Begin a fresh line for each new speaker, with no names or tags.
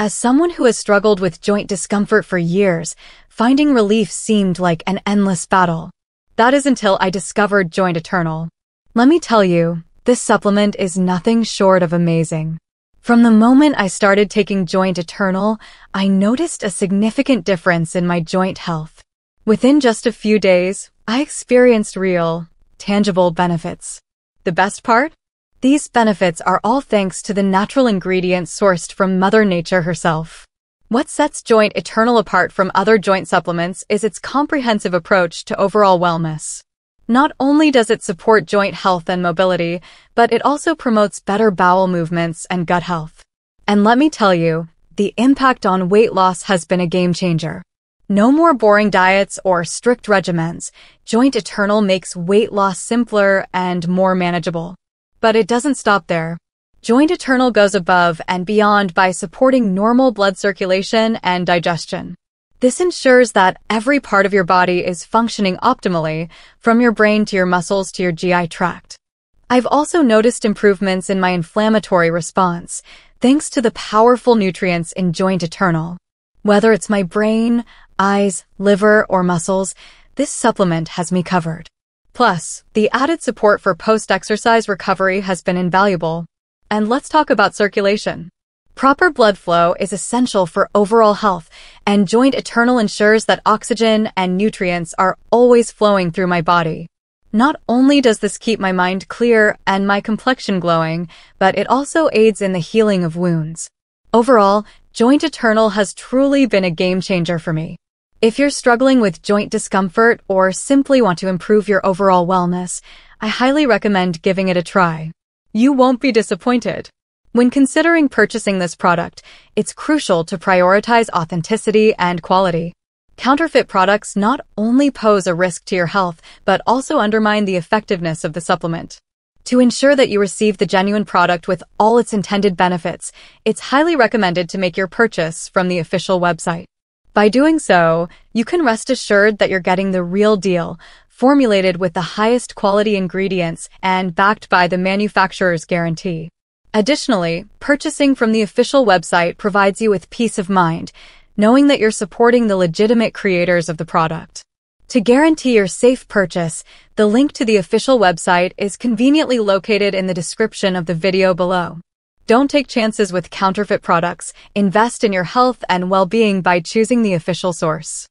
As someone who has struggled with joint discomfort for years, finding relief seemed like an endless battle. That is until I discovered Joint Eternal. Let me tell you, this supplement is nothing short of amazing. From the moment I started taking Joint Eternal, I noticed a significant difference in my joint health. Within just a few days, I experienced real, tangible benefits. The best part? These benefits are all thanks to the natural ingredients sourced from Mother Nature herself. What sets Joint Eternal apart from other joint supplements is its comprehensive approach to overall wellness. Not only does it support joint health and mobility, but it also promotes better bowel movements and gut health. And let me tell you, the impact on weight loss has been a game changer. No more boring diets or strict regimens. Joint Eternal makes weight loss simpler and more manageable. But it doesn't stop there. Joint Eternal goes above and beyond by supporting normal blood circulation and digestion. This ensures that every part of your body is functioning optimally, from your brain to your muscles to your GI tract. I've also noticed improvements in my inflammatory response, thanks to the powerful nutrients in Joint Eternal. Whether it's my brain, eyes, liver, or muscles, this supplement has me covered. Plus, the added support for post-exercise recovery has been invaluable. And let's talk about circulation. Proper blood flow is essential for overall health, and Joint Eternal ensures that oxygen and nutrients are always flowing through my body. Not only does this keep my mind clear and my complexion glowing, but it also aids in the healing of wounds. Overall, Joint Eternal has truly been a game changer for me. If you're struggling with joint discomfort or simply want to improve your overall wellness, I highly recommend giving it a try. You won't be disappointed. When considering purchasing this product, it's crucial to prioritize authenticity and quality. Counterfeit products not only pose a risk to your health, but also undermine the effectiveness of the supplement. To ensure that you receive the genuine product with all its intended benefits, it's highly recommended to make your purchase from the official website. By doing so, you can rest assured that you're getting the real deal, formulated with the highest quality ingredients and backed by the manufacturer's guarantee. Additionally, purchasing from the official website provides you with peace of mind, knowing that you're supporting the legitimate creators of the product. To guarantee your safe purchase, the link to the official website is conveniently located in the description of the video below. Don't take chances with counterfeit products. Invest in your health and well-being by choosing the official source.